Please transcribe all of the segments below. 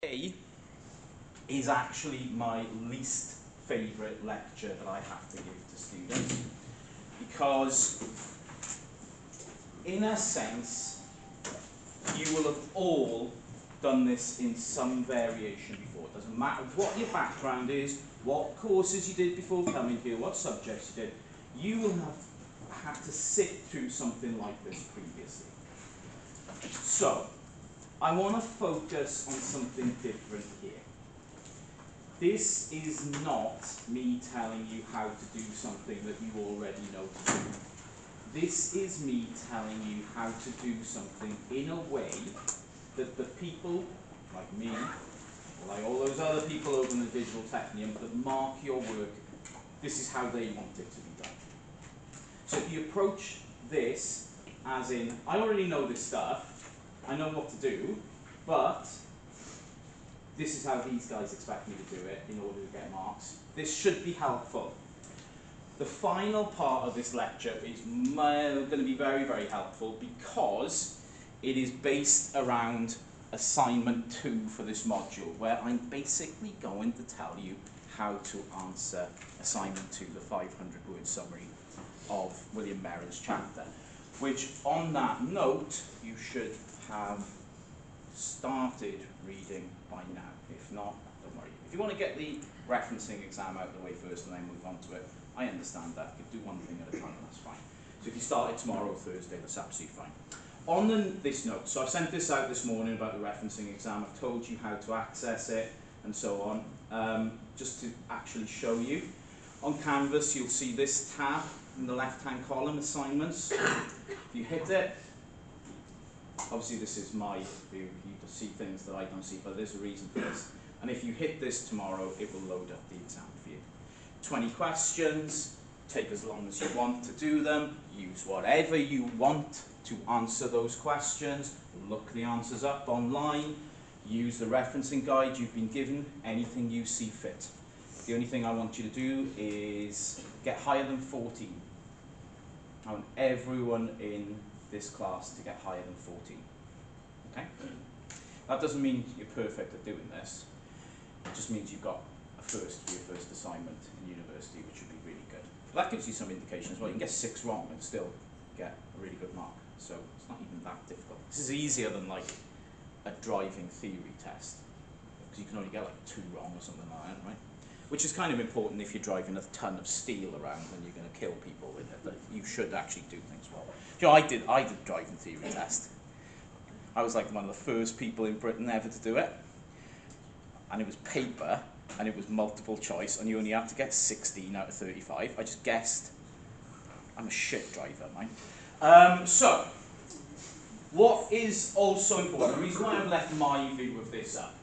Today is actually my least favourite lecture that I have to give to students because in a sense you will have all done this in some variation before. It doesn't matter what your background is, what courses you did before coming here, what subjects you did, you will have had to sit through something like this previously. So, I want to focus on something different here. This is not me telling you how to do something that you already know to do. This is me telling you how to do something in a way that the people, like me, like all those other people over in the digital technium, that mark your work, this is how they want it to be done. So if you approach this as in, I already know this stuff, I know what to do, but this is how these guys expect me to do it in order to get marks. This should be helpful. The final part of this lecture is going to be very, very helpful because it is based around assignment two for this module, where I'm basically going to tell you how to answer assignment two, the 500 word summary of William Merrin's chapter. Which, on that note, you should have started reading by now. If not, don't worry. If you want to get the referencing exam out of the way first and then move on to it, I understand that. You do one thing at a time, that's fine. So if you started tomorrow, or Thursday, that's absolutely fine. On the, this note, so I've sent this out this morning about the referencing exam. I've told you how to access it and so on, um, just to actually show you. On Canvas, you'll see this tab in the left-hand column, assignments. If you hit it, obviously this is my view, you see things that I don't see, but there's a reason for this. And if you hit this tomorrow, it will load up the exam for you. 20 questions, take as long as you want to do them, use whatever you want to answer those questions, look the answers up online, use the referencing guide you've been given, anything you see fit. The only thing I want you to do is get higher than 14. I want everyone in this class to get higher than 14. Okay? That doesn't mean you're perfect at doing this. It just means you've got a first for your first assignment in university, which would be really good. That gives you some indication as well. You can get six wrong and still get a really good mark. So it's not even that difficult. This is easier than like a driving theory test. Because you can only get like two wrong or something like that, right? Which is kind of important if you're driving a ton of steel around and you're going to kill people with it. That you should actually do things well. You know, I did, I did driving theory test. I was like one of the first people in Britain ever to do it. And it was paper, and it was multiple choice, and you only had to get 16 out of 35. I just guessed. I'm a shit driver, mine. Um, so, what is also important, the reason why I've left my view of this up,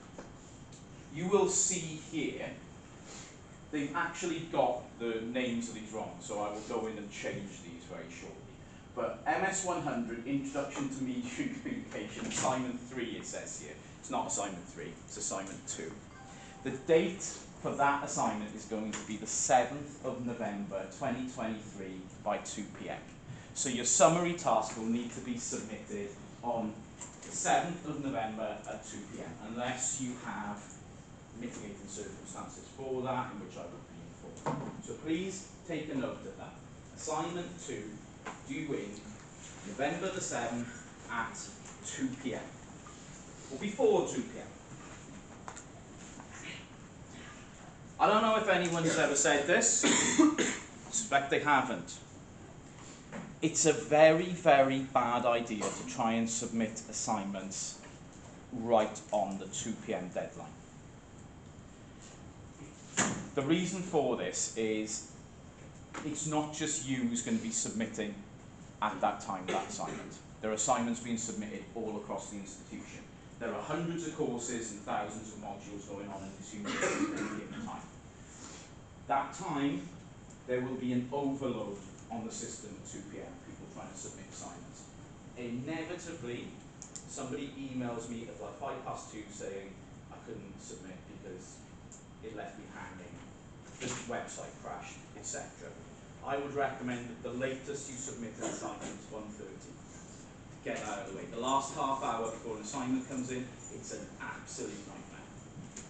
you will see here, they've actually got the names of these wrong, so I will go in and change these very shortly. But MS 100, Introduction to Media Communication, assignment 3 it says here. It's not assignment 3, it's assignment 2. The date for that assignment is going to be the 7th of November 2023 by 2 p.m. So your summary task will need to be submitted on the 7th of November at 2 p.m. unless you have mitigating circumstances for that in which I will be informed. So please take a note of that. Assignment 2 due in November the 7th at 2 p.m. or before 2 p.m. I don't know if anyone's ever said this. I suspect they haven't. It's a very, very bad idea to try and submit assignments right on the 2 p.m. deadline. The reason for this is it's not just you who's going to be submitting at that time that assignment. There are assignments being submitted all across the institution. There are hundreds of courses and thousands of modules going on in this university at any given time. That time, there will be an overload on the system at 2 p.m. People trying to submit assignments. Inevitably, somebody emails me at like five past two saying I couldn't submit because it left me hanging, the website crashed, etc. I would recommend that the latest you submit an assignment is 1.30. Get that out of the way. The last half hour before an assignment comes in, it's an absolute nightmare.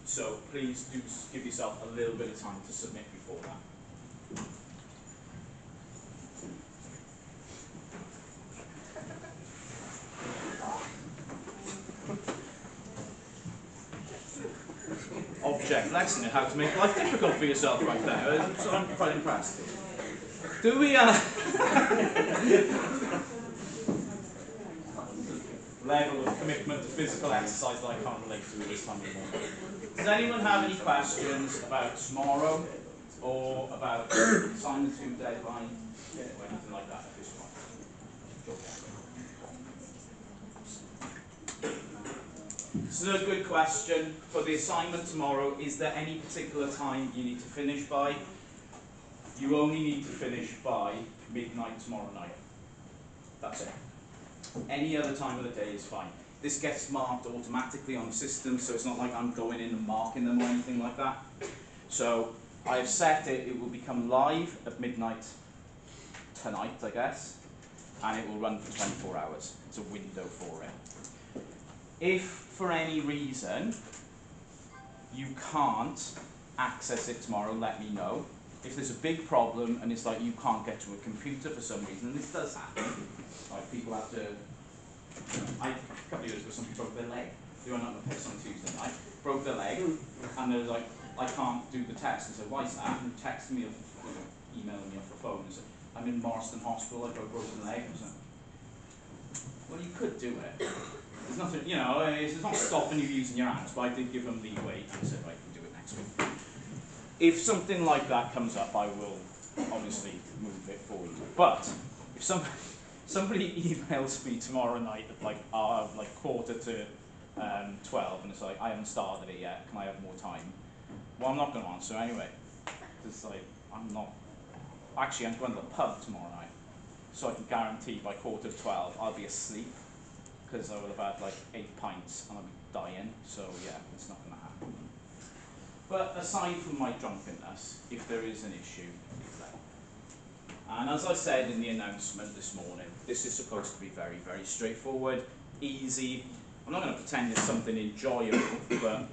So please do give yourself a little bit of time to submit before that. Object lesson in how to make life difficult for yourself right there. So I'm quite impressed. Do we uh level of commitment to physical exercise that I can't relate to this time of morning. Does anyone have any questions about tomorrow or about assignment two deadline or anything like that at this point? This is a good question. For the assignment tomorrow, is there any particular time you need to finish by? You only need to finish by midnight tomorrow night. That's it. Any other time of the day is fine. This gets marked automatically on the system, so it's not like I'm going in and marking them or anything like that. So I have set it, it will become live at midnight tonight, I guess, and it will run for 24 hours. It's a window for it. If for any reason you can't access it tomorrow, let me know. If there's a big problem and it's like you can't get to a computer for some reason, and this does happen, like people have to. I, a couple of years ago, somebody broke their leg. They went on the piss on Tuesday night, broke their leg, and they were like, I can't do the test. And said, why is that? And texted me, off, you know, emailing me off the phone and said, I'm in Morriston Hospital, I've got a broken leg. I was well, you could do it. There's nothing, you know, it's not stopping you using your hands, but I did give them leeway and said, you can do it next week. If something like that comes up, I will obviously move it for you. But if some, somebody emails me tomorrow night at like uh, like quarter to um, twelve, and it's like I haven't started it yet. Can I have more time? Well, I'm not going to answer anyway. It's like I'm not. Actually, I'm going to the pub tomorrow night, so I can guarantee by quarter to twelve I'll be asleep because I will have had like eight pints and I'll be dying. So yeah, it's not going to. But aside from my drunkenness, if there is an issue, please let me know. And as I said in the announcement this morning, this is supposed to be very, very straightforward, easy. I'm not going to pretend it's something enjoyable, but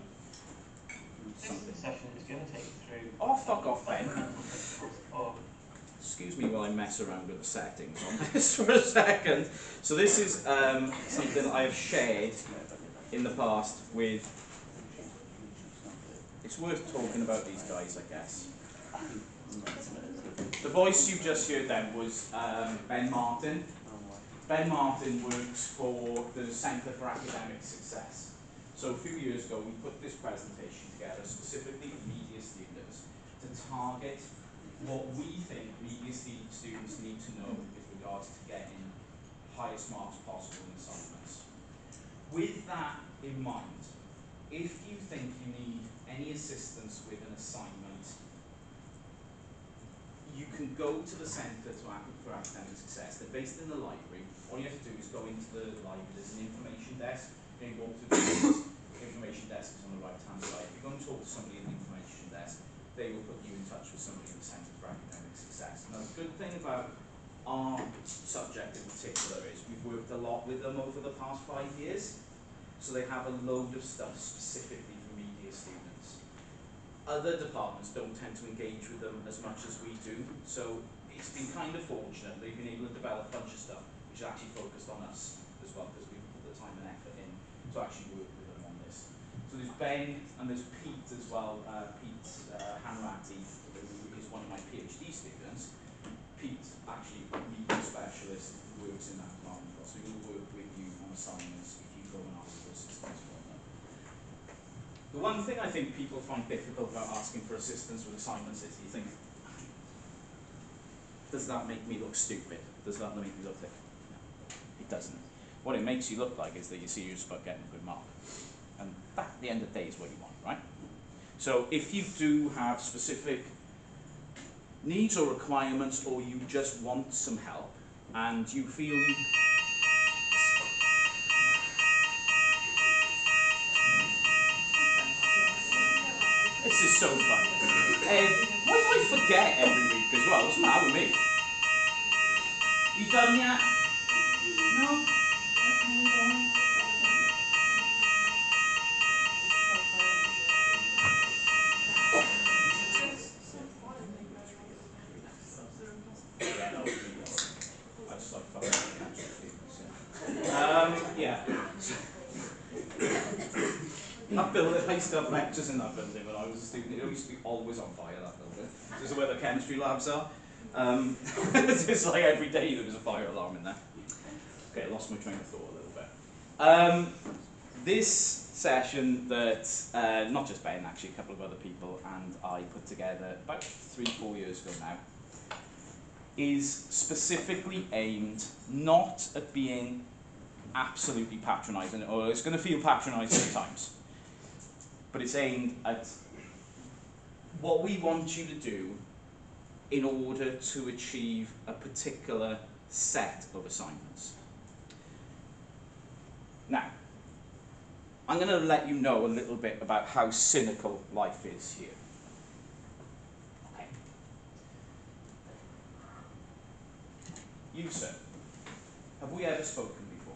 This something. session is going to take you through. Oh, fuck off, Ben. Or Excuse me while I mess around with the settings on this for a second. So this is um, something I have shared in the past with. It's worth talking about these guys, I guess. The voice you just heard then was um, Ben Martin. Ben Martin works for the Centre for Academic Success. So a few years ago, we put this presentation together specifically for media students to target what we think media students need to know with regards to getting highest marks possible in assignments. With that in mind, if you think you need any assistance with an assignment, you can go to the Centre to for Academic Success. They're based in the library. All you have to do is go into the library. There's an information desk. You walk through the information desk is on the right hand side. If you go and talk to somebody in the information desk, they will put you in touch with somebody in the Centre for Academic Success. Now, the good thing about our subject in particular is we've worked a lot with them over the past five years. So they have a load of stuff specifically for media students. Other departments don't tend to engage with them as much as we do, so it's been kind of fortunate. They've been able to develop a bunch of stuff which is actually focused on us as well, because we've put the time and effort in to actually work with them on this. So there's Ben and there's Pete as well, uh, Pete uh, Hanratty, who is one of my PhD students. Pete, actually, media specialist, works in that department so he'll work with you on assignments if you go and ask for assistance. The one thing I think people find difficult about asking for assistance with assignments is you think, does that make me look stupid? Does that make me look like? No, it doesn't. What it makes you look like is that you're serious about getting a good mark. And that, at the end of the day, is what you want, right? So if you do have specific needs or requirements, or you just want some help, and you feel you This is so fun. Uh, why do I forget every week as well? What's the matter with me? You done yet? No? Okay, go on. That building, I used to have lectures in that building when I was a student. It used to be always on fire, that building. This is where the chemistry labs are. Um, it's like every day there was a fire alarm in there. Okay, I lost my train of thought a little bit. Um, this session that, uh, not just Ben, actually, a couple of other people and I put together about three, four years ago now, is specifically aimed not at being absolutely patronising, or it's going to feel patronising at times, but it's aimed at what we want you to do in order to achieve a particular set of assignments. Now, I'm going to let you know a little bit about how cynical life is here. Okay. You, sir, have we ever spoken before?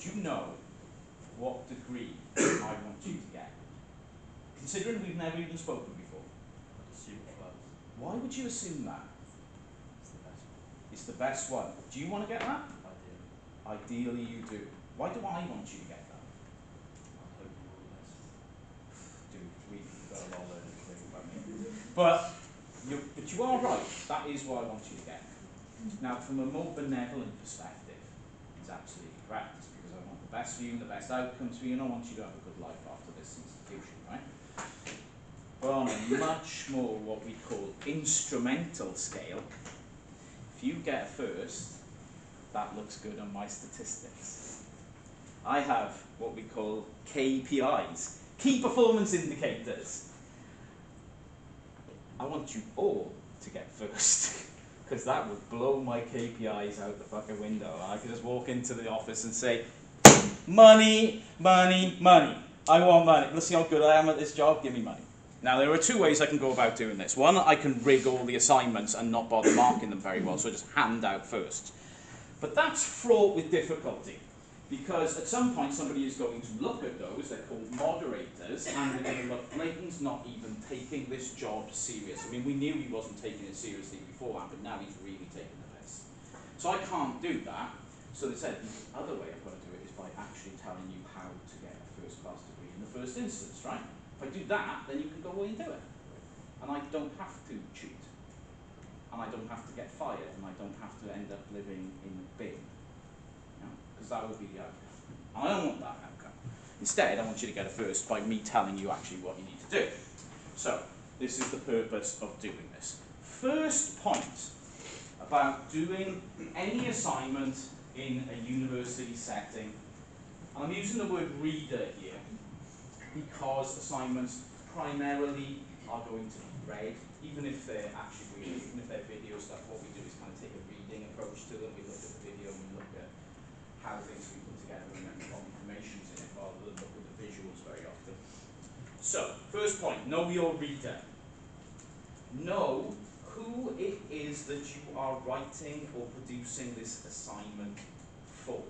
Do you know what degree I want you to get? Considering we've never even spoken before. Why would you assume that? It's the best one. It's the best one. Do you want to get that? Ideally, Ideally you do. Why do I want you to get that? I hope you will miss. Dude, we've got a lot of learning. But you, but you are right. That is what I want you to get. Now, from a more benevolent perspective, it's absolutely correct best for you and the best outcomes for you, and I want you to have a good life after this institution, right? But on a much more what we call instrumental scale, if you get a first, that looks good on my statistics. I have what we call KPIs, key performance indicators. I want you all to get first, because that would blow my KPIs out the fucking window. I could just walk into the office and say, money, money, money. I want money. Let's see how good I am at this job. Give me money. Now, there are two ways I can go about doing this. One, I can rig all the assignments and not bother marking them very well, so just hand out first. But that's fraught with difficulty because at some point somebody is going to look at those, they're called moderators, and they're going to look, Leighton's not even taking this job serious. I mean, we knew he wasn't taking it seriously beforehand, but now he's really taking the piss. So I can't do that. So they said the other way I've got to by actually telling you how to get a first class degree in the first instance, right? If I do that, then you can go away and do it. And I don't have to cheat. And I don't have to get fired, and I don't have to end up living in a bin. Because that would be the outcome. And I don't want that outcome. Instead, I want you to get a first by me telling you actually what you need to do. So, this is the purpose of doing this. First point about doing any assignment in a university setting, and I'm using the word reader here because assignments primarily are going to be read, even if they're actually reading, even if they're video stuff, what we do is kind of take a reading approach to them. We look at the video we look at how things we put together and then what information's in it rather than look at the visuals very often. So, first point, know your reader. Know who it is that you are writing or producing this assignment for.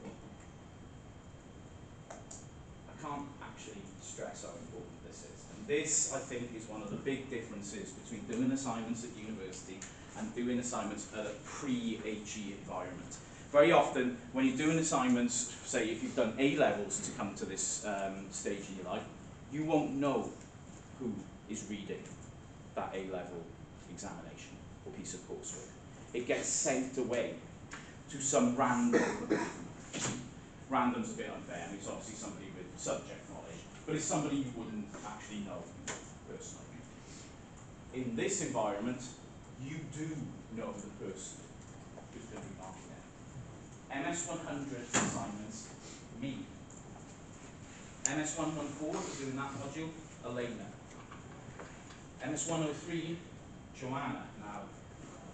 Can't actually stress how important this is. And this, I think, is one of the big differences between doing assignments at university and doing assignments at a pre-HE environment. Very often, when you're doing assignments, say if you've done A levels to come to this um, stage in your life, you won't know who is reading that A level examination or piece of coursework. It gets sent away to some random. Random's a bit unfair, I mean, it's obviously somebody subject knowledge, but it's somebody you wouldn't actually know personally. In this environment, you do know the person who's going to be marking it. MS 100 assignments, me. MS 114 is doing that module, Elena. MS 103, Joanna. Now,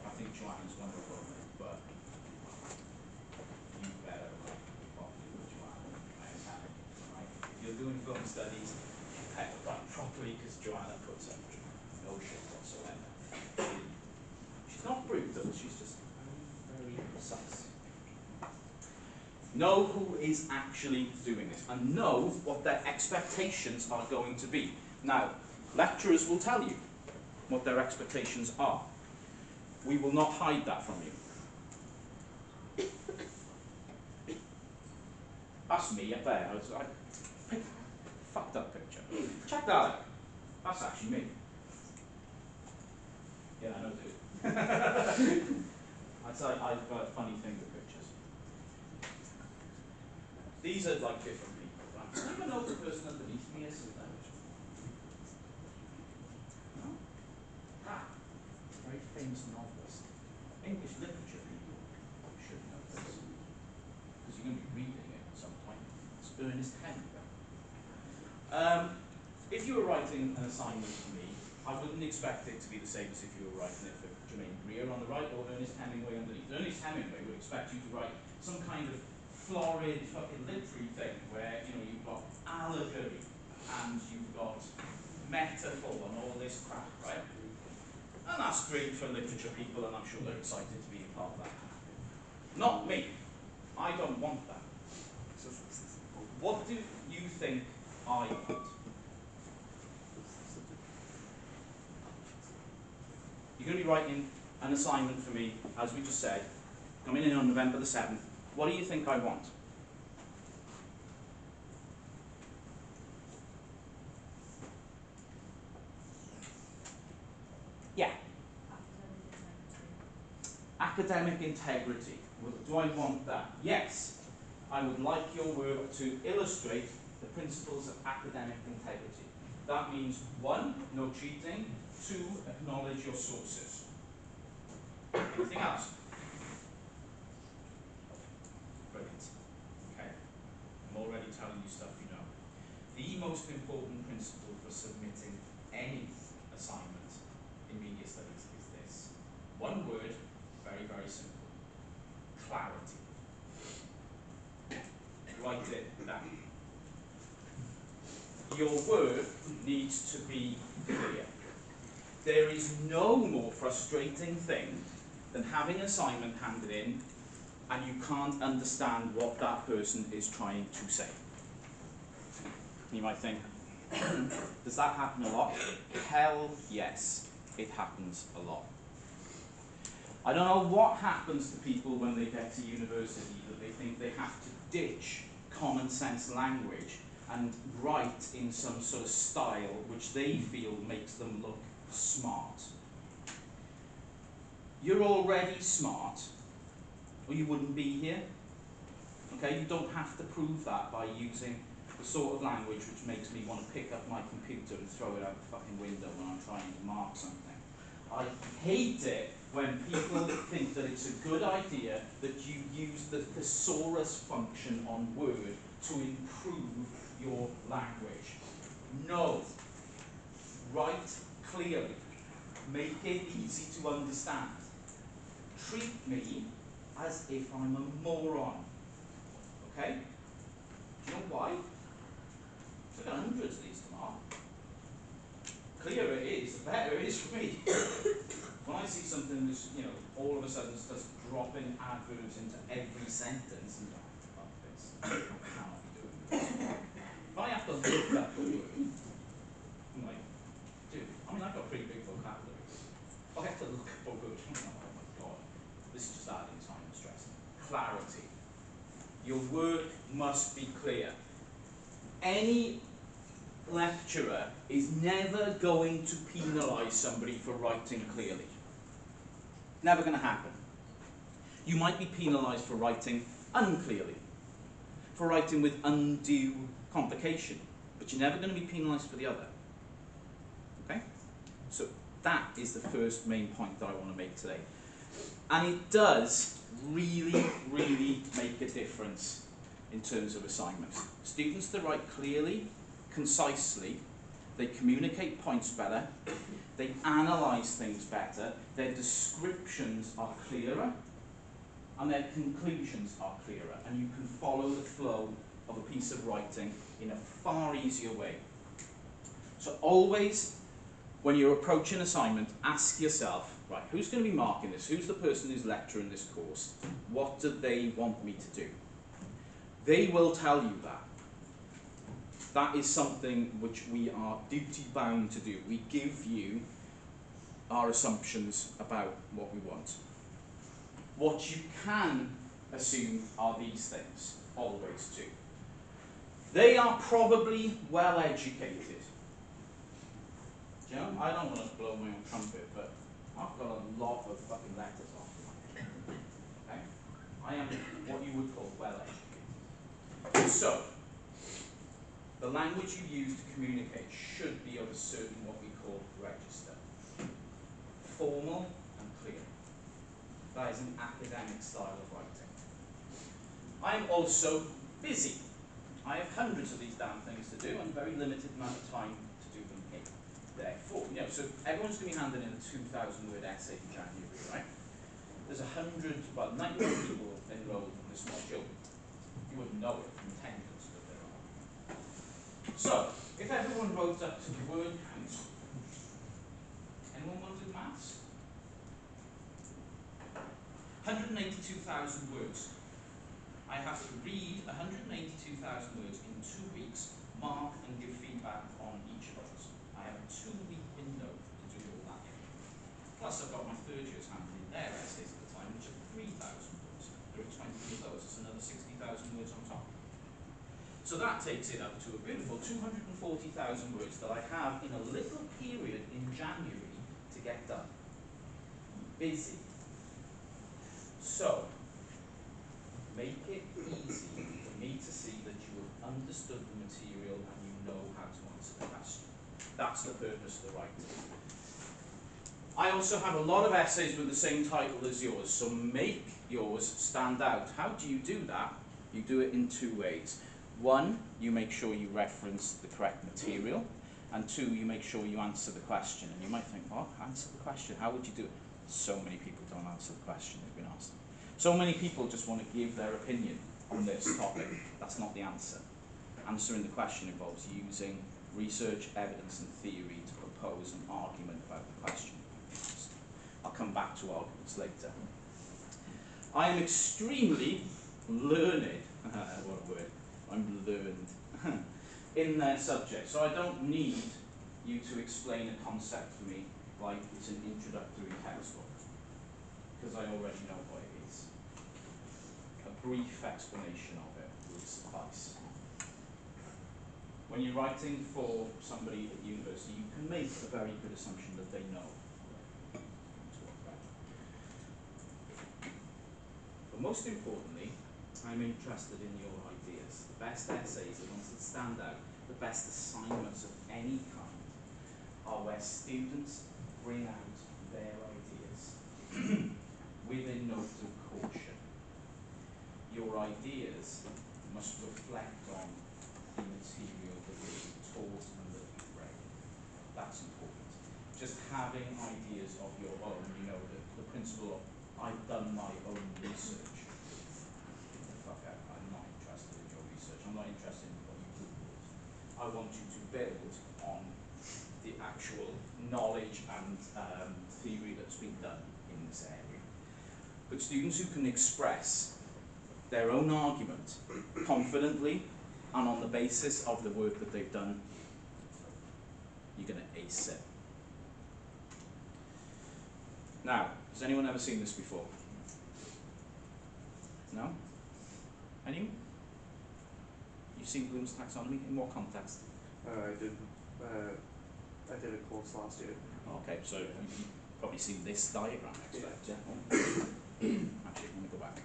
I think Joanna's wonderful, oh but you better like properly with Joanna. I am having, right? If studies, properly because Joanna puts up no shit whatsoever. She's not brutal, she's just very, precise. Know who is actually doing this and know what their expectations are going to be. Now, lecturers will tell you what their expectations are. We will not hide that from you. That's me up there. I, was, fucked up picture. Check that out. That's actually me. Yeah, I know, dude. I'd say I've got a funny thing with pictures. These are like different people. Right? Do you even know the person underneath me is? Is that No? Ah, very famous novelist. English literature people should know this. Because you're going to be reading it at some point. It's Ernest Hemingway. Um, if you were writing an assignment for me, I wouldn't expect it to be the same as if you were writing it for Germaine Greer on the right or Ernest Hemingway underneath. Ernest Hemingway would expect you to write some kind of florid fucking literary thing where, you know, you've got allegory and you've got metaphor and all this crap, right? And that's great for literature people and I'm sure they're excited to be a part of that. Not me. I don't want that. What do you think I? You're going to be writing an assignment for me, as we just said, coming in on November the 7th. What do you think I want? Yeah, academic integrity. Do I want that? Yes. I would like your work to illustrate the principles of academic integrity. That means one, no cheating, two, acknowledge your sources. Anything else? Brilliant. Okay. I'm already telling you stuff you know. The most important principle for submitting any assignment in media studies is this. One word, very, very simple. Clarity. Write it. Your work needs to be clear. There is no more frustrating thing than having an assignment handed in and you can't understand what that person is trying to say. You might think, does that happen a lot? Hell yes, it happens a lot. I don't know what happens to people when they get to university that they think they have to ditch common sense language and write in some sort of style which they feel makes them look smart. You're already smart, or you wouldn't be here. Okay, you don't have to prove that by using the sort of language which makes me want to pick up my computer and throw it out the fucking window when I'm trying to mark something. I hate it when people think that it's a good idea that you use the thesaurus function on Word to improve your language. No. Write clearly. Make it easy to understand. Treat me as if I'm a moron. Okay? Do you know why? Got hundreds of these to mark. Clearer it is, the better it is for me. when I see something that's, you know, all of a sudden starts dropping adverbs into every sentence, and oh, fuck this, I cannot be doing this. I have to look a word, I'm like, dude, I mean, I've got pretty big vocabulary. I have to look up word, I'm like, oh my god, this is just adding time and stress. Clarity. Your work must be clear. Any lecturer is never going to penalise somebody for writing clearly. Never going to happen. You might be penalised for writing unclearly, for writing with undue complication, but you're never going to be penalised for the other. Okay? So that is the first main point that I want to make today. And it does really, really make a difference in terms of assignments. Students that write clearly, concisely, they communicate points better, they analyse things better, their descriptions are clearer, and their conclusions are clearer, and you can follow the flow of a piece of writing in a far easier way. So always, when you're approaching assignment, ask yourself, right, who's going to be marking this? Who's the person who's lecturing this course? What do they want me to do? They will tell you that. That is something which we are duty bound to do. We give you our assumptions about what we want. What you can assume are these things, always too. They are probably well educated. You know, I don't want to blow my own trumpet, but I've got a lot of fucking letters off Okay? I am what you would call well educated. So, the language you use to communicate should be of a certain what we call register. Formal and clear. That is an academic style of writing. I am also busy. I have hundreds of these damn things to do and a very limited amount of time to do them in. Therefore, you know, so everyone's going to be handing in a 2,000 word essay in January, right? There's a hundred, well, 90 people enrolled in this module. You wouldn't know it from attendance, but there are. So, if everyone wrote up to the word count, anyone want to do maths? 182,000 words. I have to read 182,000 words in two weeks, mark and give feedback on each of those. I have a two week window to do all that in. Plus, I've got my third years handing in their essays at the time, which are 3,000 words. There are 20 of those, it's another 60,000 words on top. So that takes it up to a beautiful 240,000 words that I have in a little period in January to get done. Busy. So, make it easy for me to see that you have understood the material and you know how to answer the question. That's the purpose of the writing. I also have a lot of essays with the same title as yours, so make yours stand out. How do you do that? You do it in two ways. One, you make sure you reference the correct material, and two, you make sure you answer the question. And you might think, what? Answer the question? How would you do it? So many people don't answer the question they've been asked. So many people just want to give their opinion on this topic. That's not the answer. Answering the question involves using research, evidence, and theory to propose an argument about the question. I'll come back to arguments later. I am extremely learned, what a word, I'm learned, in their subject. So I don't need you to explain a concept to me like it's an introductory textbook, because I already know what it is. A brief explanation of it will suffice. When you're writing for somebody at university, you can make a very good assumption that they know. But most importantly, I'm interested in your ideas. The best essays, the ones that stand out, the best assignments of any kind, are where students bring out their ideas with a note of caution. Your ideas must reflect on material that you've taught and that you've read. That's important. Just having ideas of your own, you know, the, the principle of I've done my own research. Fuck out, I'm not interested in your research. I'm not interested in what you Googled. I want you to build on the actual knowledge and um, theory that's been done in this area. But students who can express their own argument confidently and on the basis of the work that they've done, you're going to ace it. Now, has anyone ever seen this before? No? Anyone? You've seen Bloom's taxonomy? In what context? Uh, I did. Uh, I did a course last year. Okay, so you've probably seen this diagram, I expect, yeah? Actually, let me go back.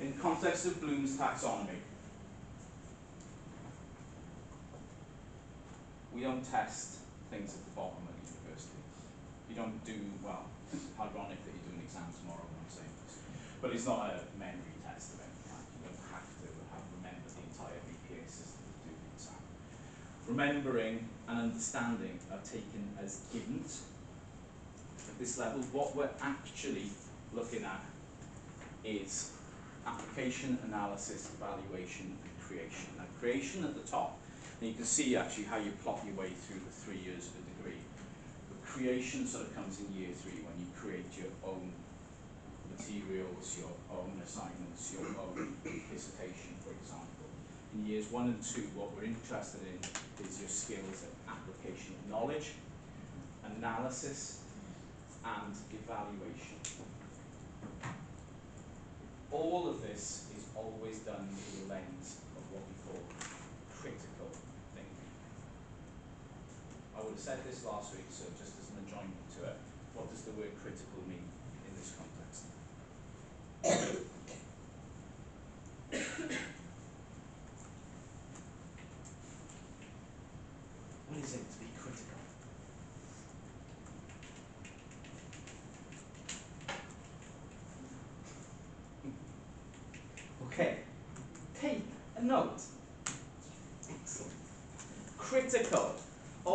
In context of Bloom's taxonomy, we don't test things at the bottom at university. You don't do, well, it's ironic that you're doing an exam tomorrow when I'm saying this, but it's not a memory test of any kind. You don't have to have remembered the entire BPA system to do the exam. Remembering and understanding are taken as givens at this level. What we're actually looking at is application, analysis, evaluation, and creation. Now, creation at the top, and you can see actually how you plot your way through the three years of a degree. But creation sort of comes in year three when you create your own materials, your own assignments, your own dissertation, for example. In years one and two, what we're interested in is your skills at application of knowledge, analysis, and evaluation. All of this is always done through the lens of what we call said this last week, so just as an adjoining to it, what does the word critical mean in this context? What is it to be critical? Okay, take a note. Excellent. Critical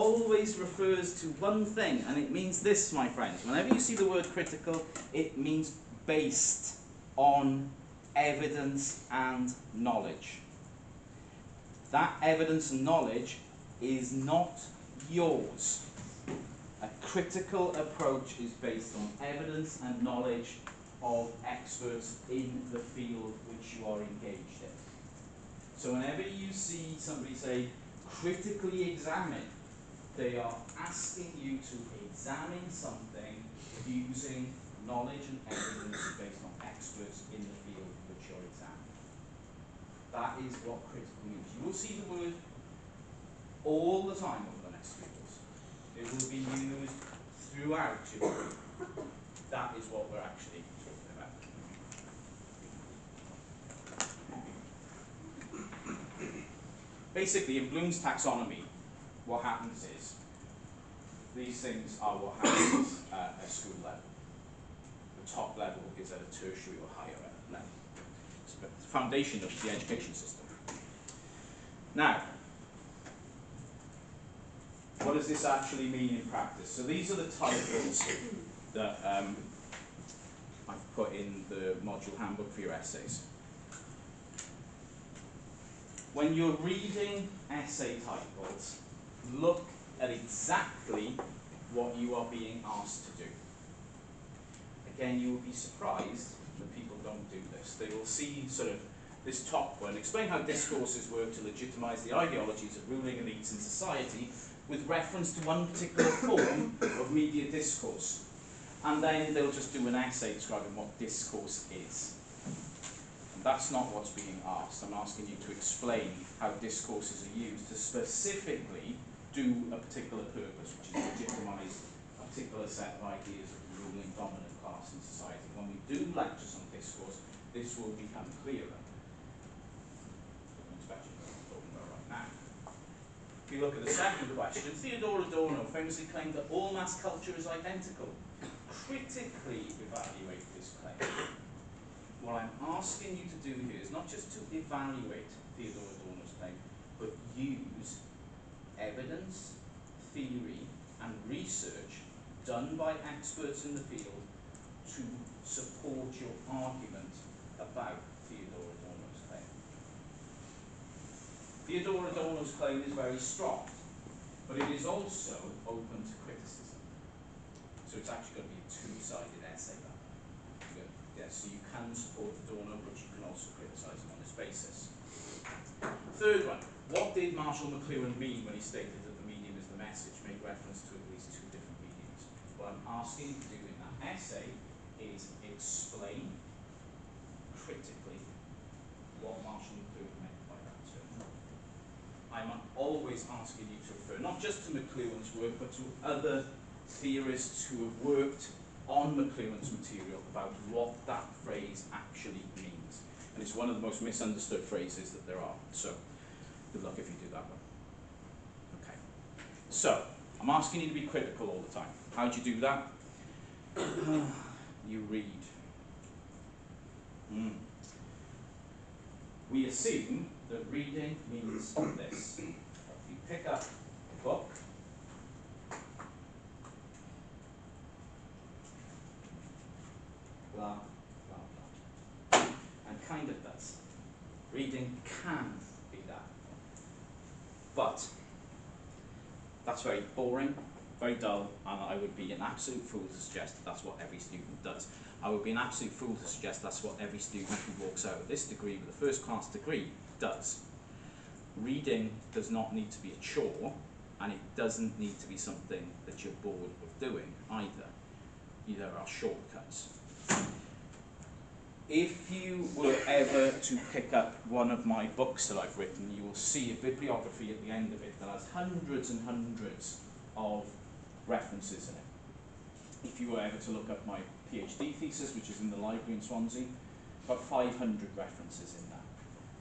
always refers to one thing, and it means this, my friends. Whenever you see the word critical, it means based on evidence and knowledge. That evidence and knowledge is not yours. A critical approach is based on evidence and knowledge of experts in the field which you are engaged in. So whenever you see somebody say, critically examine, they are asking you to examine something using knowledge and evidence based on experts in the field which you're examining. That is what critical means. You will see the word all the time over the next few years. It will be used throughout your That is what we're actually talking about. Basically, in Bloom's taxonomy, what happens is these things are what happens at school level. The top level is at a tertiary or higher level. It's the foundation of the education system. Now, what does this actually mean in practice? So these are the titles that um, I've put in the module handbook for your essays. When you're reading essay titles, look at exactly what you are being asked to do. Again, you will be surprised that people don't do this. They will see sort of this top one, explain how discourses work to legitimize the ideologies of ruling elites in society with reference to one particular form of media discourse. And then they'll just do an essay describing what discourse is. And that's not what's being asked. I'm asking you to explain how discourses are used to specifically do a particular purpose, which is to legitimize a particular set of ideas of the ruling dominant class in society. When we do lectures on discourse, this will become clearer. If you look at the second question, Theodore Adorno famously claimed that all mass culture is identical. Critically evaluate this claim. What I'm asking you to do here is not just to evaluate Theodore Adorno's claim, but use evidence, theory, and research done by experts in the field to support your argument about Theodore Adorno's claim. Theodore Adorno's claim is very strong, but it is also open to criticism. So it's actually going to be a two-sided essay. Yes, so you can support Adorno, but you can also criticise him on this basis. Third one, what did Marshall McLuhan mean when he stated that the medium is the message, make reference to at least two different mediums? What I'm asking you to do in that essay is explain critically what Marshall McLuhan meant by that term. I'm always asking you to refer not just to McLuhan's work, but to other theorists who have worked on McLuhan's material about what that phrase actually means. And it's one of the most misunderstood phrases that there are. So Good luck if you do that one. Okay. So, I'm asking you to be critical all the time. How do you do that? you read. Mm. We assume that reading means this. You pick up a book, blah, blah, blah. And kind of does. Reading can but that's very boring, very dull, and I would be an absolute fool to suggest that that's what every student does. I would be an absolute fool to suggest that's what every student who walks out of this degree with a first class degree does. Reading does not need to be a chore, and it doesn't need to be something that you're bored of doing either. There are shortcuts if you were ever to pick up one of my books that I've written, you will see a bibliography at the end of it that has hundreds and hundreds of references in it. If you were ever to look up my PhD thesis, which is in the library in Swansea, about 500 references in that.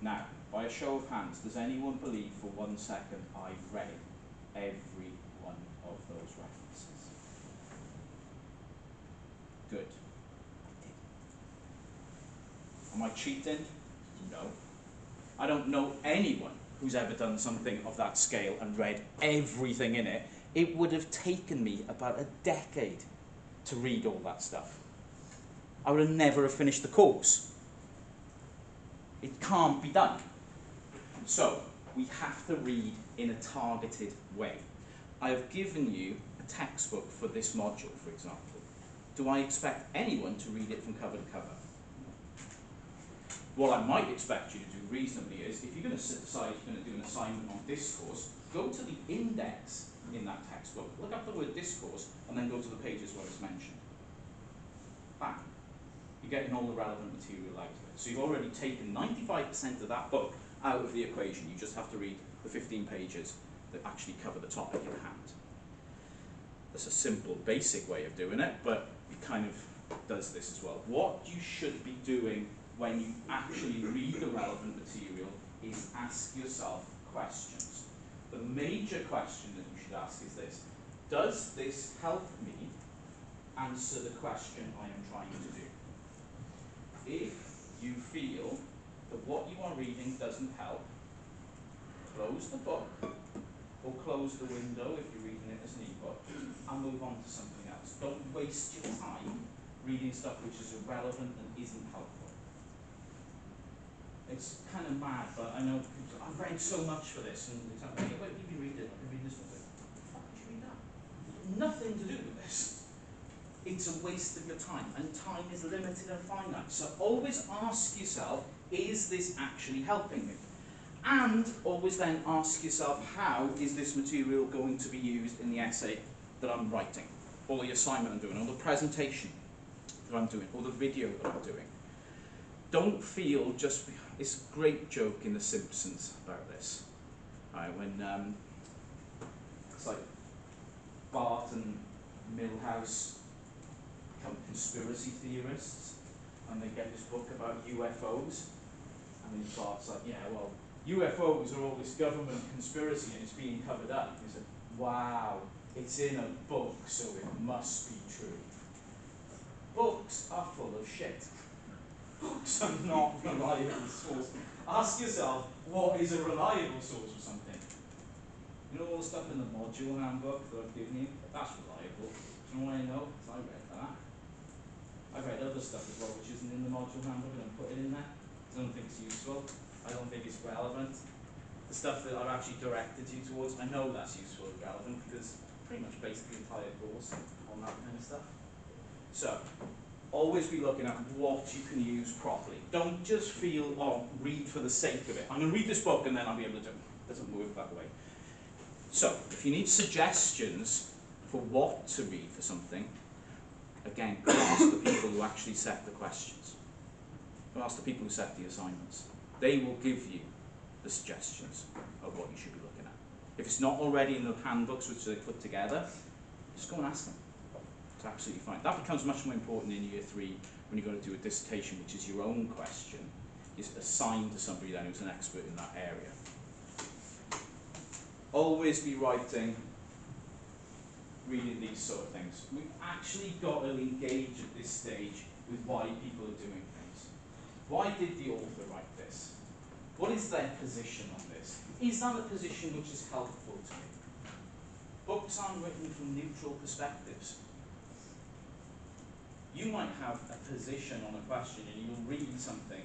Now, by a show of hands, does anyone believe for one second I've read every one of those references? Good. Am I cheating? No. I don't know anyone who's ever done something of that scale and read everything in it. It would have taken me about a decade to read all that stuff. I would have never have finished the course. It can't be done. So, we have to read in a targeted way. I have given you a textbook for this module, for example. Do I expect anyone to read it from cover to cover? What I might expect you to do reasonably is, if you're going to decide you're going to do an assignment on discourse, go to the index in that textbook, look up the word discourse, and then go to the pages where it's mentioned. Bang. You're getting all the relevant material out of it. So you've already taken 95% of that book out of the equation. You just have to read the 15 pages that actually cover the topic in hand. That's a simple, basic way of doing it, but it kind of does this as well. What you should be doing when you actually read the relevant material is ask yourself questions. The major question that you should ask is this Does this help me answer the question I am trying to do? If you feel that what you are reading doesn't help, close the book or close the window if you're reading it as an e-book and move on to something else. Don't waste your time reading stuff which is irrelevant and isn't helpful. It's kind of mad, but I know people say, I've read so much for this, and it's like, "Yeah, what have you been reading? I've been reading this one. What did you read that? Nothing to do with this. It's a waste of your time, and time is limited and finite. So always ask yourself, is this actually helping me? And always then ask yourself, how is this material going to be used in the essay that I'm writing, or the assignment I'm doing, or the presentation that I'm doing, or the video that I'm doing? Don't feel just. It's a great joke in The Simpsons about this. Right, when um, it's like Bart and Milhouse become conspiracy theorists, and they get this book about UFOs, and then Bart's like, yeah, well, UFOs are all this government conspiracy and it's being covered up. He said, wow, it's in a book, so it must be true. Books are full of shit. Are not reliable source. Ask yourself, what is a reliable source for something? You know all the stuff in the module handbook that I've given you? That's reliable. Do you know why I know? Because I read that. I've read other stuff as well which isn't in the module handbook and I put it in there. I don't think it's useful. I don't think it's relevant. The stuff that I've actually directed you towards, I know that's useful and relevant because pretty much based the entire course on that kind of stuff. So, always be looking at what you can use properly. Don't just feel, oh, read for the sake of it. I'm going to read this book and then I'll be able to do it. Doesn't work that way. So, if you need suggestions for what to read for something, again, ask the people who actually set the questions. Ask the people who set the assignments. They will give you the suggestions of what you should be looking at. If it's not already in the handbooks which they put together, just go and ask them. It's absolutely fine. That becomes much more important in year three when you've got to do a dissertation, which is your own question, is assigned to somebody then who's an expert in that area. Always be writing, reading these sort of things. We've actually got to engage at this stage with why people are doing things. Why did the author write this? What is their position on this? Is that a position which is helpful to me? Books aren't written from neutral perspectives. You might have a position on a question and you'll read something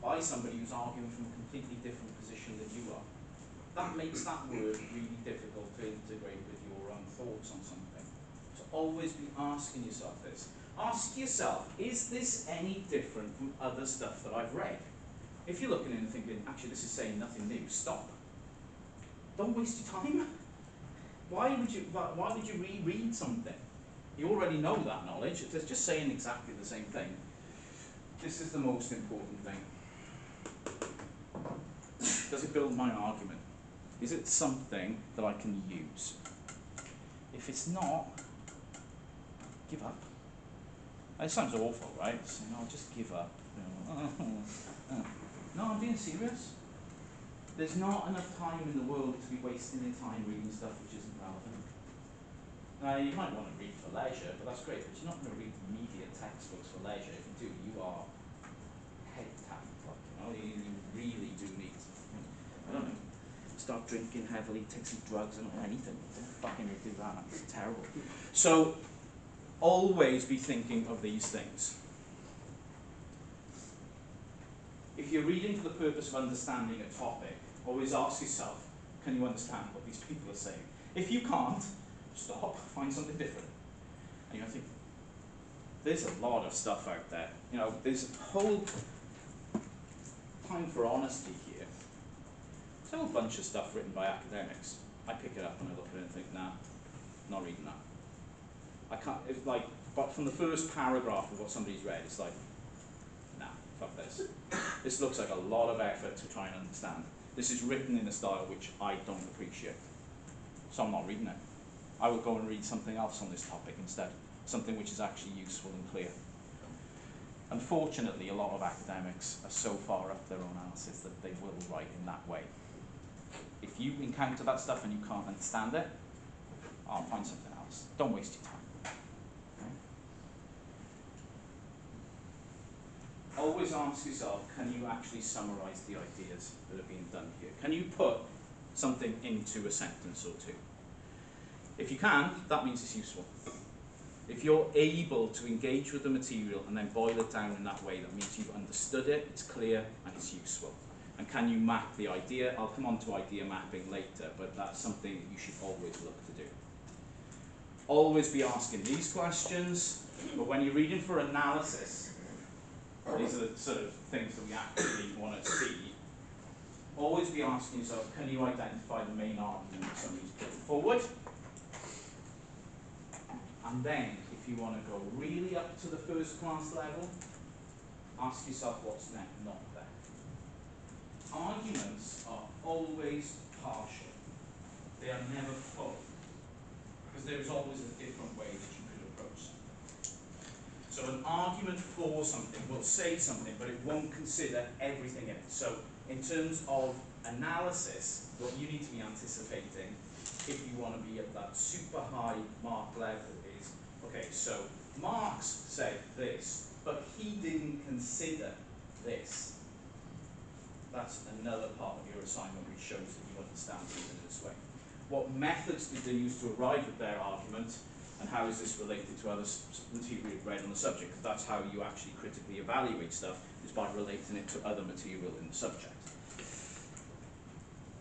by somebody who's arguing from a completely different position than you are. That makes that word really difficult to integrate with your own thoughts on something. So always be asking yourself this. Ask yourself, is this any different from other stuff that I've read? If you're looking and thinking, actually this is saying nothing new, stop. Don't waste your time. Why would you why, why would you reread something? You already know that knowledge. It's just saying exactly the same thing, this is the most important thing. Does it build my argument? Is it something that I can use? If it's not, give up. It sounds awful, right? Saying, "Oh, just give up." No, I'm being serious. There's not enough time in the world to be wasting your time reading stuff which isn't relevant. Now, you might want to read for leisure, but that's great, but you're not going to read media textbooks for leisure. If you do, you are head tapped, like, you know, you, you really do need to, I don't know, start drinking heavily, take some drugs, and anything. Don't fucking do that, it's terrible. So, always be thinking of these things. If you're reading for the purpose of understanding a topic, always ask yourself, can you understand what these people are saying? If you can't, stop, find something different. And you think, there's a lot of stuff out there. You know, there's a whole time for honesty here. There's a whole bunch of stuff written by academics. I pick it up and I look at it and think, nah, not reading that. I can't, it's like, but from the first paragraph of what somebody's read, it's like, nah, fuck this. This looks like a lot of effort to try and understand. This is written in a style which I don't appreciate. So I'm not reading it. I will go and read something else on this topic instead, something which is actually useful and clear. Unfortunately, a lot of academics are so far up their own analysis that they will write in that way. If you encounter that stuff and you can't understand it, I'll find something else. Don't waste your time. always ask yourself, can you actually summarize the ideas that are being done here? Can you put something into a sentence or two? If you can, that means it's useful. If you're able to engage with the material and then boil it down in that way, that means you've understood it, it's clear, and it's useful. And can you map the idea? I'll come on to idea mapping later, but that's something you should always look to do. Always be asking these questions, but when you're reading for analysis, these are the sort of things that we actually want to see. Always be asking yourself, can you identify the main argument somebody's putting forward? And then, if you want to go really up to the first class level, ask yourself what's next, not there. Arguments are always partial. They are never full. Because there is always a different way that you could approach something. So an argument for something will say something, but it won't consider everything in it. So in terms of analysis, what you need to be anticipating if you want to be at that super high mark level okay, so Marx said this, but he didn't consider this. That's another part of your assignment which shows that you understand things in this way. What methods did they use to arrive at their argument, and how is this related to other material you've read on the subject? Because that's how you actually critically evaluate stuff, is by relating it to other material in the subject.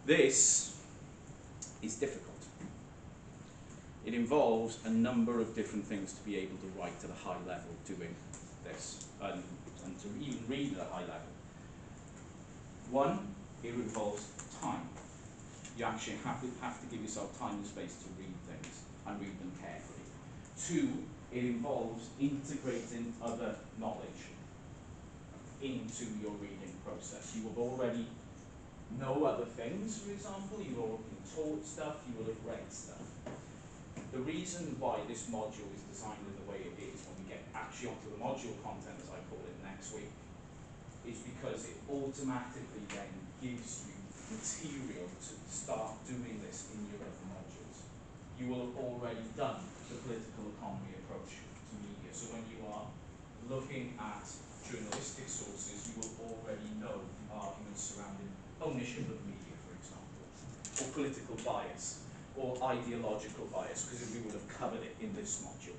This is difficult. It involves a number of different things to be able to write at a high level doing this, and, and to even read at a high level. One, it involves time. You actually have to, have to give yourself time and space to read things and read them carefully. Two, it involves integrating other knowledge into your reading process. You will already know other things, for example, you've already been taught stuff, you will have read stuff. The reason why this module is designed in the way it is, when we get actually onto the module content, as I call it, next week, is because it automatically then gives you material to start doing this in your other modules. You will have already done the political economy approach to media. So when you are looking at journalistic sources, you will already know the arguments surrounding ownership of media, for example, or political bias or ideological bias, because we would have covered it in this module.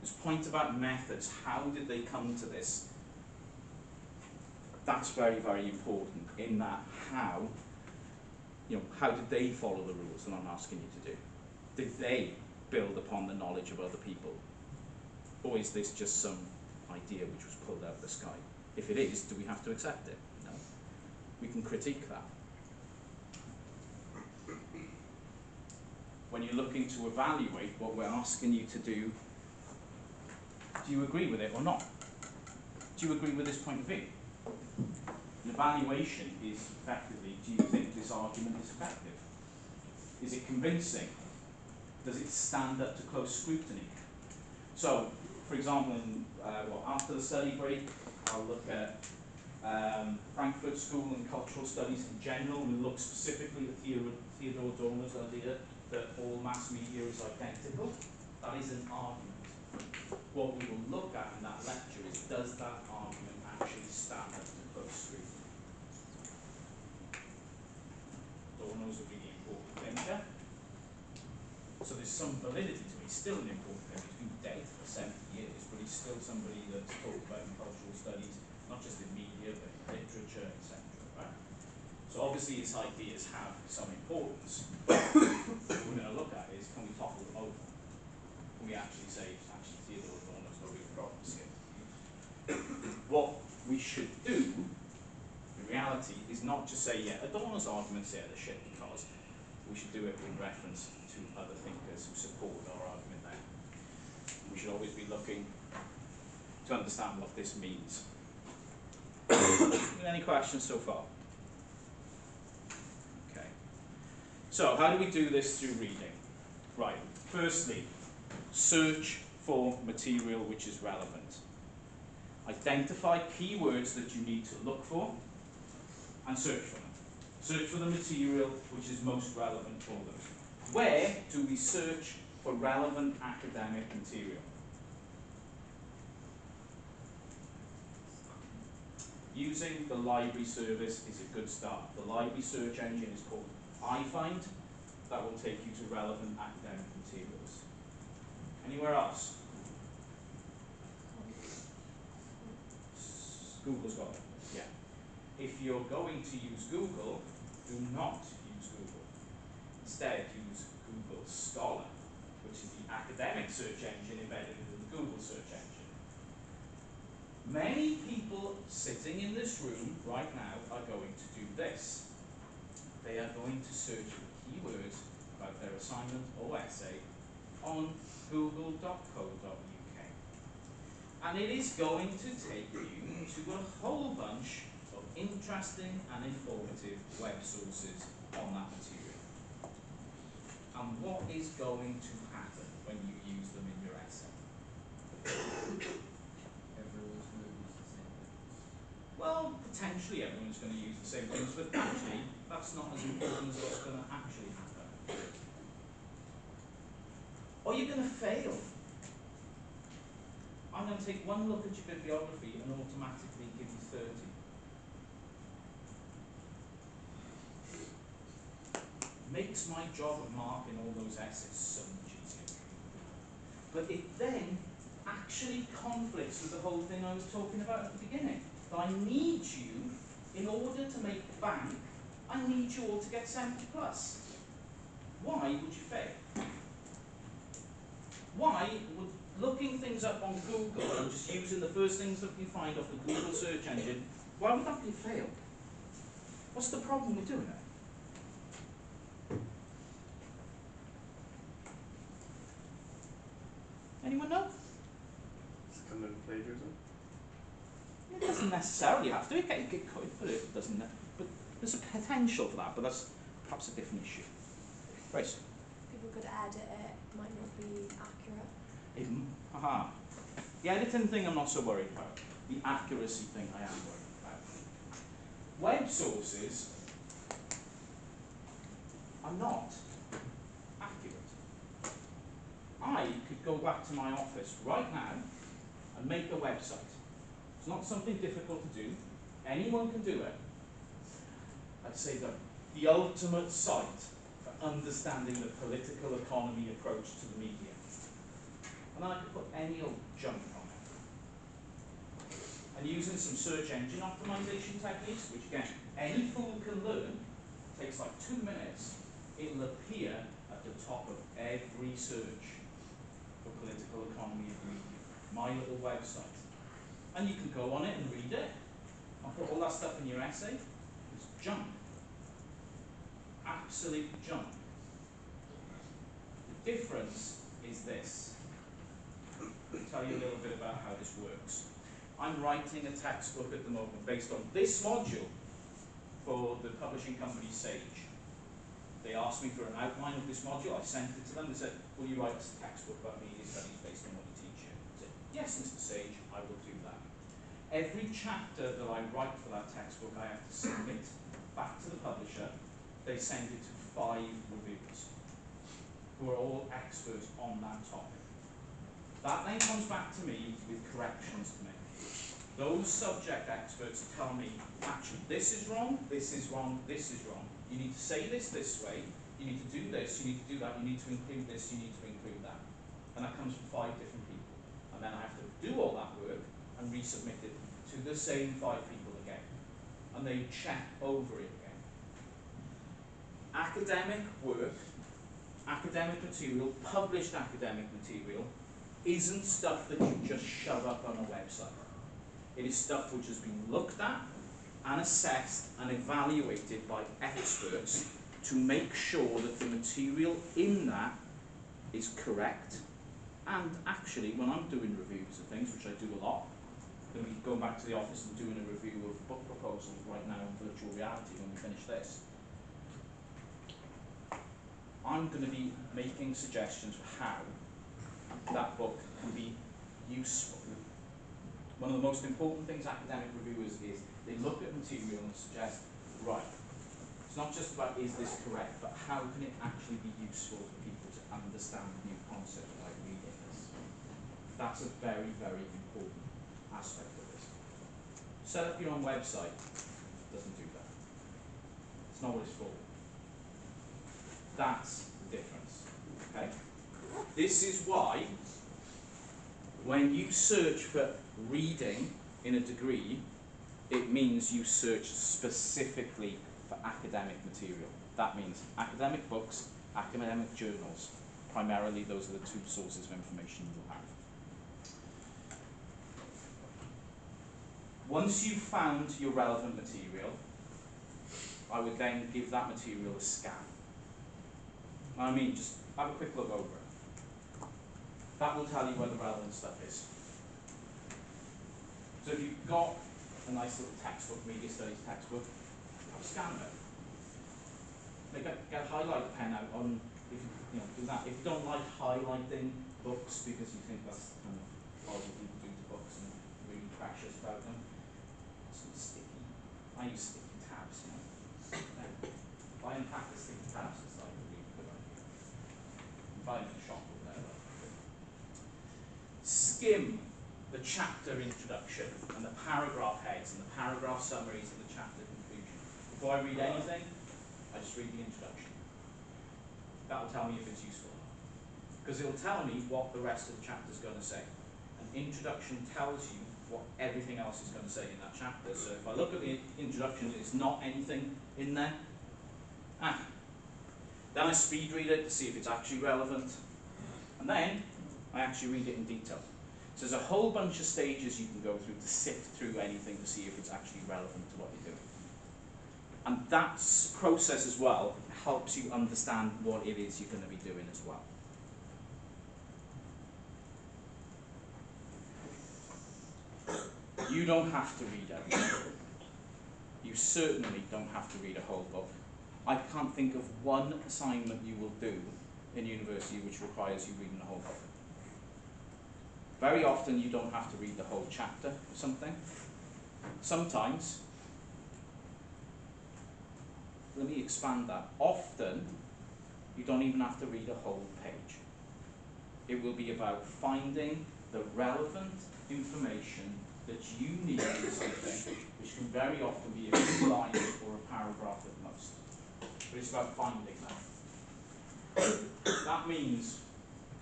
This point about methods, how did they come to this? That's very, very important in that how, you know, how did they follow the rules that I'm asking you to do? Did they build upon the knowledge of other people? Or is this just some idea which was pulled out of the sky? If it is, do we have to accept it? No. We can critique that. When you're looking to evaluate what we're asking you to do, do you agree with it or not? Do you agree with this point of view? An evaluation is effectively, do you think this argument is effective? Is it convincing? Does it stand up to close scrutiny? So, for example, in, uh, well, after the study break, I'll look at um, Frankfurt School and Cultural Studies in general. We'll look specifically at Theodor, Adorno's idea that all mass media is identical. That is an argument. What we will look at in that lecture is does that argument actually stand up to close scrutiny? Adorno's a really important thinker. So there's some validity to it. He's still an important thinker. He's been dead for 70 years, but he's still somebody that's talked about in cultural studies, not just in media, but in literature, etc. Right? So obviously his ideas have some importance. what we're going to look at is can we topple them over? Can we actually say actually Theodor Adorno's got a real problem here? What we should do, in reality, is not just say, yeah, Adorno's arguments here are shit because we should do it in reference to other thinkers who support our argument there. We should always be looking to understand what this means. Any questions so far? Okay. So, how do we do this through reading? Right. Firstly, search for material which is relevant. Identify keywords that you need to look for and search for them. Search for the material which is most relevant for them. Where do we search for relevant academic material? Using the library service is a good start. The library search engine is called iFind. That will take you to relevant academic. Anywhere else? Google's got it. Yeah. If you're going to use Google, do not use Google. Instead, use Google Scholar, which is the academic search engine embedded in the Google search engine. Many people sitting in this room right now are going to do this. They are going to search for keywords about their assignment or essay on google.co.uk. And it is going to take you to a whole bunch of interesting and informative web sources on that material. And what is going to happen when you use them in your essay? Everyone's going to use the same thing. Well, potentially everyone's going to use the same things, but actually, that's not as important as what's going to actually happen. Or you're going to fail. I'm going to take one look at your bibliography and automatically give you 30. Makes my job of marking all those essays so much easier. But it then actually conflicts with the whole thing I was talking about at the beginning. That I need you, in order to make the bank, I need you all to get 70 plus. Why would you fail? Why would looking things up on Google and just using the first things that you find off the Google search engine, why would that be a fail? What's the problem with doing that? Anyone know? It's kind of plagiarism. It doesn't necessarily have to. It, it, it could, but it doesn't. But there's a potential for that, but that's perhaps a different issue. Right. People could edit it, might not be accurate. It, aha. The editing thing I'm not so worried about. The accuracy thing I am worried about. Web sources are not accurate. I could go back to my office right now and make a website. It's not something difficult to do. Anyone can do it. I'd say the, the ultimate site for understanding the political economy approach to the media. And I could put any old junk on it. And using some search engine optimization techniques, which again, any fool can learn, takes like two minutes, it'll appear at the top of every search for political economy of media. My little website. And you can go on it and read it. And put all that stuff in your essay. It's junk. Absolute junk. The difference is this. Tell you a little bit about how this works. I'm writing a textbook at the moment based on this module for the publishing company Sage. They asked me for an outline of this module, I sent it to them, they said, will you write a textbook about media studies based on what you teach here? I said, yes, Mr Sage, I will do that. Every chapter that I write for that textbook, I have to submit back to the publisher. They send it to five reviewers, who are all experts on that topic. That then comes back to me with corrections to make. Those subject experts tell me, actually, this is wrong, this is wrong, this is wrong. You need to say this this way, you need to do this, you need to do that, you need to include this, you need to include that. And that comes from five different people. And then I have to do all that work and resubmit it to the same five people again. And they check over it again. Academic work, academic material, published academic material, isn't stuff that you just shove up on a website. It is stuff which has been looked at and assessed and evaluated by experts to make sure that the material in that is correct. And actually, when I'm doing reviews of things, which I do a lot, I'm going to be going back to the office and doing a review of book proposals right now in virtual reality when we finish this. I'm going to be making suggestions for how that book can be useful. One of the most important things academic reviewers is they look at material and suggest, right, it's not just about is this correct, but how can it actually be useful for people to understand new concepts by reading this. That's a very, very important aspect of this. Set up your own website doesn't do that. It's not what it's for. That's the difference. Okay? This is why when you search for reading in a degree, it means you search specifically for academic material. That means academic books, academic journals. Primarily, those are the two sources of information you'll have. Once you've found your relevant material, I would then give that material a scan. I mean, just have a quick look over it. That will tell you where the relevant stuff is. So if you've got a nice little textbook, media studies textbook, have a scan of it. Get, get a highlight pen out on, if you, you know, do that. If you don't like highlighting books because you think that's kind of what people do to books and really precious about them, some sticky, I use sticky tabs, you know. Buy and pack the sticky tabs, it's like a really good idea. You buy them in the shop over there. like. Skim the chapter introduction and the paragraph heads and the paragraph summaries and the chapter conclusion. Before I read anything, I just read the introduction. That will tell me if it's useful or not. Because it will tell me what the rest of the chapter is going to say. An introduction tells you what everything else is going to say in that chapter. So if I look at the introduction, and it's not anything in there. Ah. Then I speed read it to see if it's actually relevant. And then I actually read it in detail. So there's a whole bunch of stages you can go through to sift through anything to see if it's actually relevant to what you're doing. And that process as well helps you understand what it is you're going to be doing as well. You don't have to read everything. You certainly don't have to read a whole book. I can't think of one assignment you will do in university which requires you reading a whole book. Very often you don't have to read the whole chapter of something. Sometimes, let me expand that. Often, you don't even have to read a whole page. It will be about finding the relevant information that you need in something, which can very often be a few lines or a paragraph at most. But it's about finding that. That means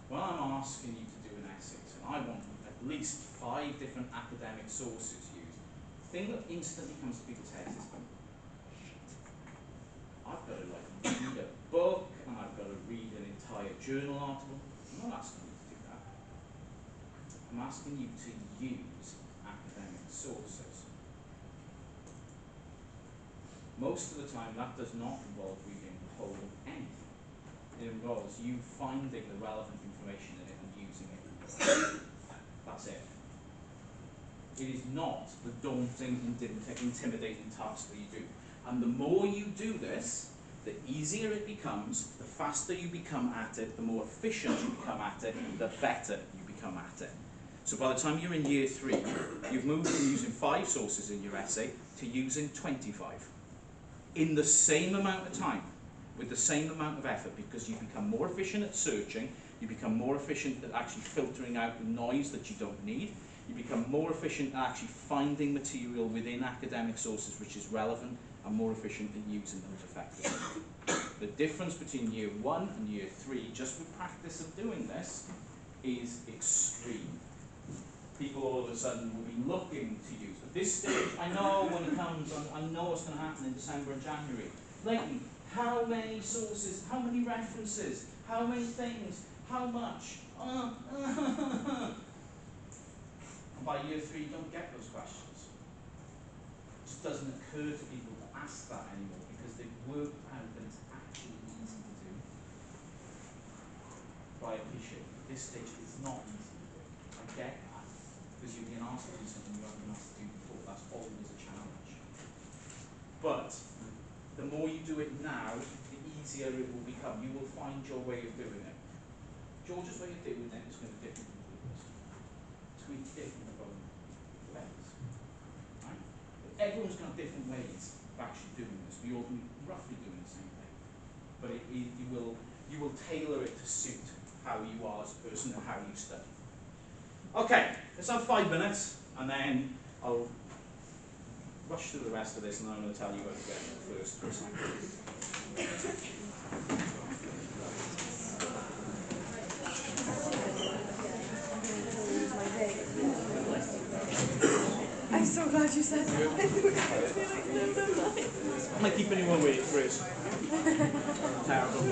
when I'm asking you to do an essay, and I want at least five different academic sources used, the thing that instantly comes to people's heads is, shit, I've got to like read a book and I've got to read an entire journal article. I'm not asking you to do that. I'm asking you to use academic sources. Most of the time, that does not involve reading the whole of anything. It involves you finding the relevant information in it and using it. That's it. It is not the daunting, intim- intimidating task that you do. And the more you do this, the easier it becomes, the faster you become at it, the more efficient you become at it, the better you become at it. So by the time you're in year three, you've moved from using five sources in your essay to using 25 in the same amount of time, with the same amount of effort, because you become more efficient at searching, you become more efficient at actually filtering out the noise that you don't need, you become more efficient at actually finding material within academic sources which is relevant, and more efficient at using them effectively. The difference between year one and year three, just with practice of doing this, is extreme. People all of a sudden will be looking to use. At this stage, I know when it comes, I, know what's going to happen in December and January. Leighton, how many sources, how many references, how many things, how much? And by year three, you don't get those questions. It just doesn't occur to people to ask that anymore because they've worked out that it's actually easy to do. But I appreciate at this stage it's not easy to do. I get that. Because you've been asked to do something you haven't been asked to do before. That's always a challenge. But the more you do it now, the easier it will become. You will find your way of doing it. George's way of it is going to be different from yours. It's going to be different from ways. Right? But everyone's have different ways of actually doing this. We all be roughly doing the same thing. But it, it, you will you will tailor it to suit how you are as a person and how you study. Okay, let's have five minutes and then I'll rush through the rest of this and I'm going to tell you where to get the first second. I'm so glad you said that. I'm like keep anyone waiting, Grace. Terrible.